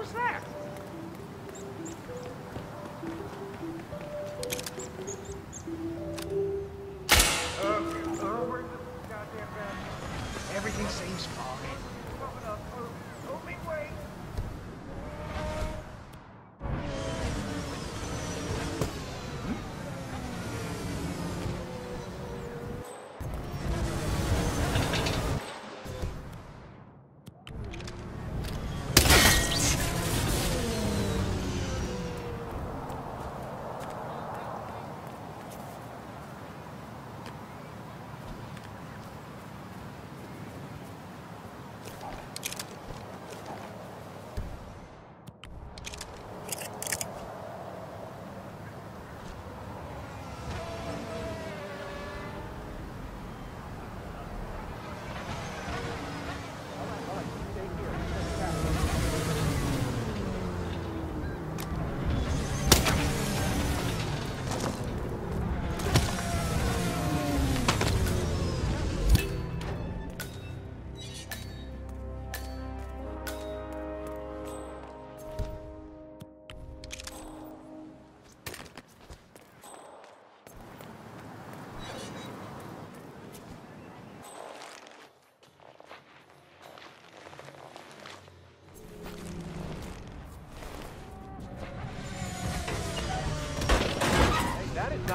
was that?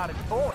started pouring.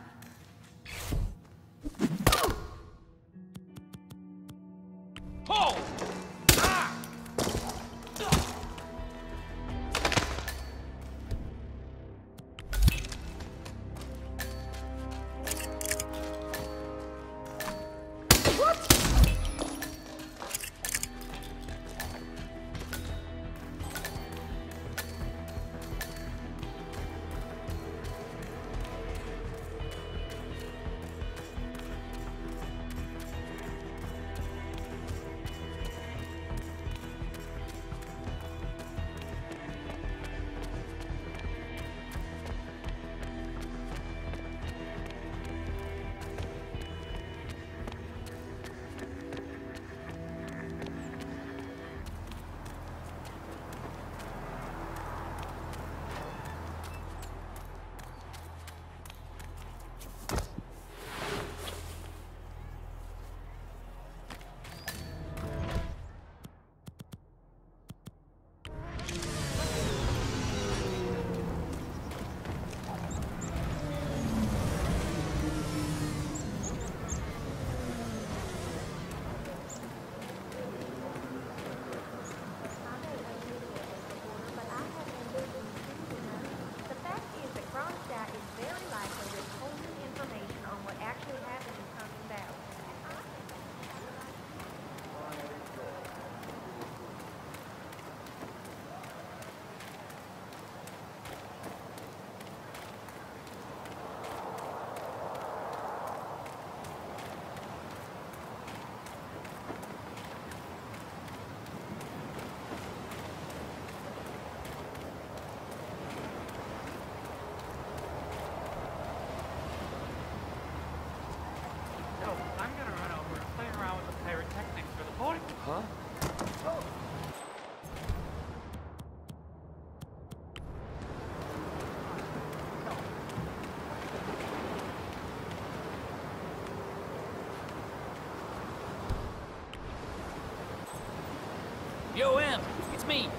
Yo, M. it's me.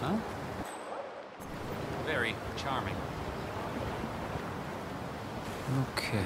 Huh? Very charming. Okay.